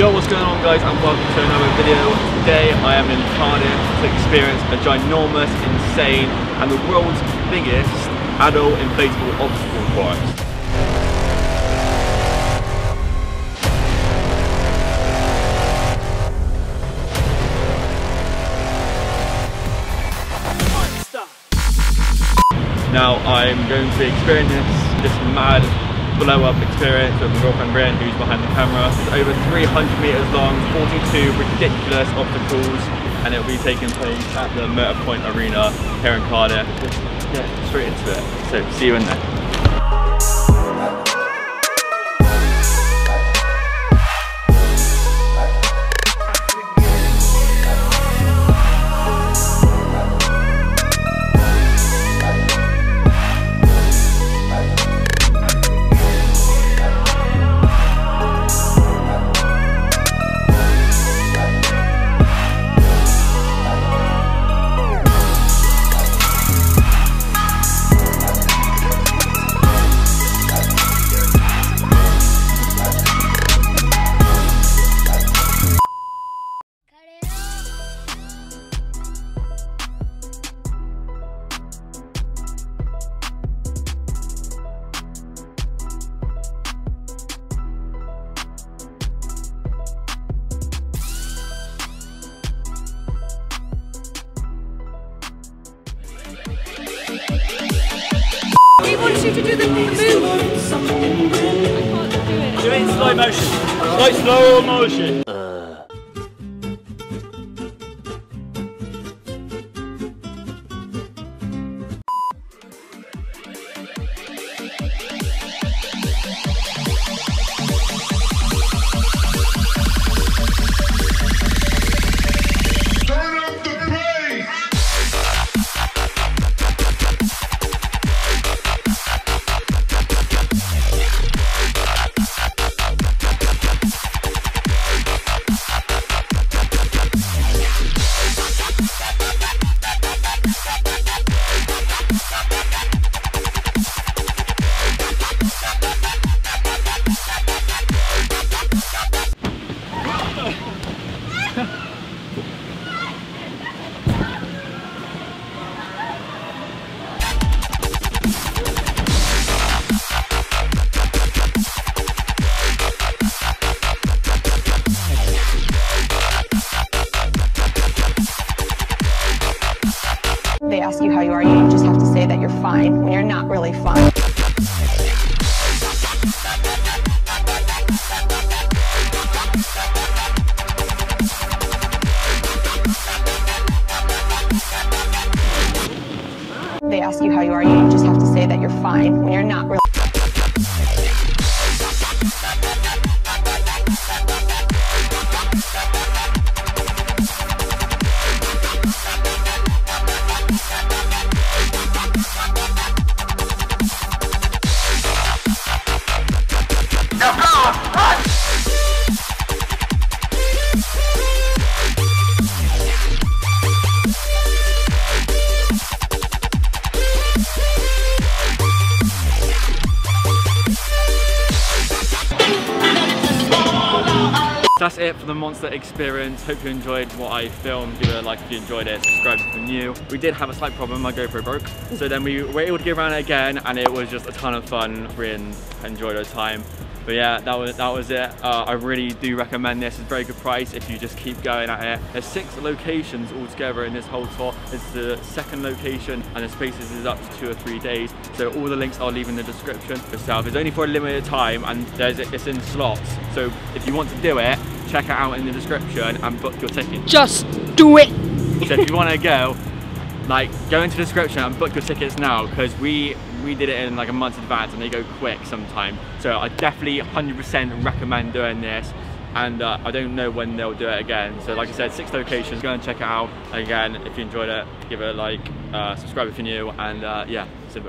Yo, what's going on guys and welcome to another video. Today I am in Cardiff to experience a ginormous, insane and the world's biggest adult inflatable obstacle course. Now I'm going to experience this mad blow up experience with my girlfriend Rin who's behind the camera. It's over 300 meters long, 42 ridiculous obstacles and it will be taking place at the Motorpoint Arena here in Cardiff. Just get straight into it. So see you in there. To do the, the move. Do it in slow motion. Like slow motion. They ask you how you are, you just have to say that you're fine when you're not really fine. They ask you how you are, you just have to say that you're fine when you're not really That's it for the Monster experience. Hope you enjoyed what I filmed. Give it a like if you enjoyed it. Subscribe if you're new. We did have a slight problem. My GoPro broke. So then we were able to get around it again and it was just a ton of fun. We enjoyed our time. But yeah, that was that was it. Uh, I really do recommend this. It's a very good price if you just keep going at it. There's six locations altogether in this whole tour. It's the second location and the spaces is up to two or three days. So all the links I'll leave in the description yourself. It's only for a limited time and there's it's in slots. So if you want to do it, check it out in the description and book your ticket. Just do it. So if you want to go, like go into the description and book your tickets now because we we did it in like a month advance and they go quick sometimes. So I definitely 100% recommend doing this and uh, I don't know when they'll do it again. So like I said, six locations, go and check it out. Again, if you enjoyed it, give it a like, uh, subscribe if you're new and uh, yeah, see